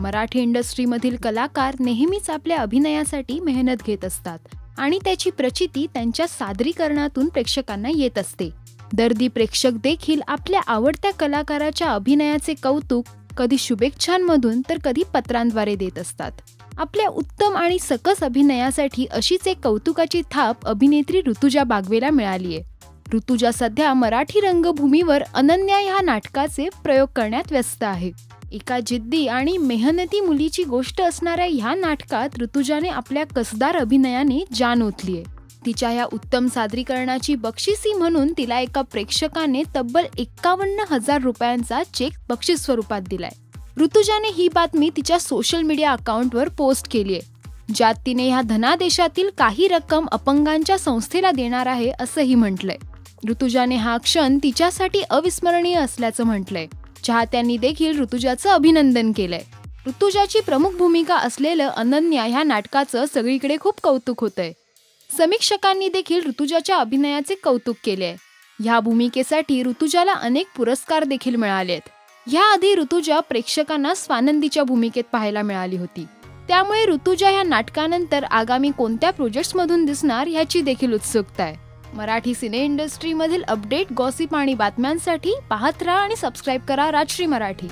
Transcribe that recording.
मराठी इंडस्ट्रीमधील कलाकार नेहमीच आपल्या अभिनयासाठी मेहनत घेत असतात आणि त्याची प्रचिती त्यांच्या सादरीकरणातून प्रेक्षकांना येत असते. दर्दी प्रेक्षक देखील आपल्या आवडत्या कलाकाराच्या अभिनयाचे कौतुक कधी शुभेच्छांमधून तर कधी पत्रांद्वारे देत असतात. आपल्या उत्तम आणि सकस अभिनयासाठी अशीच एक कौतुकाची थाप अभिनेत्री ऋतुजा बागवेला मिळाली आहे ऋतुजा सध्या मराठी रंगभूमीवर अनन्या ह्या नाटकाचे प्रयोग करण्यात व्यस्त आहे. एका जिद्दी आणि मेहनती मुलीची गोष्ट असणाऱ्या ह्या नाटकात ऋतुजाने आपल्या कसदार अभिनयाने जान ओतली आहे. तिच्या ह्या उत्तम सादरीकरणाची बक्षिसी म्हणून तिला एका प्रेक्षकाने तब्बल एक्कावन्न हजार रुपयांचा चेक बक्षीस स्वरूपात दिलाय. ऋतुजाने ही बातमी तिच्या सोशल मीडिया अकाउंटवर पोस्ट केली आहे. ज्यात तिने ह्या धनादेशातील काही रक्कम अपंगांच्या संस्थेला देणार आहे असंही म्हटलंय. ऋतुजाने हा क्षण तिच्यासाठी अविस्मरणीय असल्याचं म्हटलंय. चाहत्यांनी देखील ऋतुजाचं अभिनंदन केलंय. ऋतुजाची प्रमुख भूमिका असलेलं अनन्या ह्या नाटकाचं सगळीकडे खूप कौतुक होतंय. समीक्षकांनी देखील ऋतुजाच्या अभिनयाचे कौतुक केले आहे ह्या भूमिकेसाठी ऋतुजाला अनेक पुरस्कार देखील मिळालेत. ह्याआधी ऋतुजा प्रेक्षकांना स्वानंदीच्या भूमिकेत पाहायला मिळाली होती. त्यामुळे ऋतुजा ह्या नाटकानंतर आगामी कोणत्या प्रोजेक्ट्समधून दिसणार ह्याची देखील उत्सुकता आहे. मराठी सिने इंडस्ट्रीमधील अपडेट गॉसिप आणि बातम्यांसाठी पाहत राहा आणि सबस्क्राईब करा राजश्री मराठी.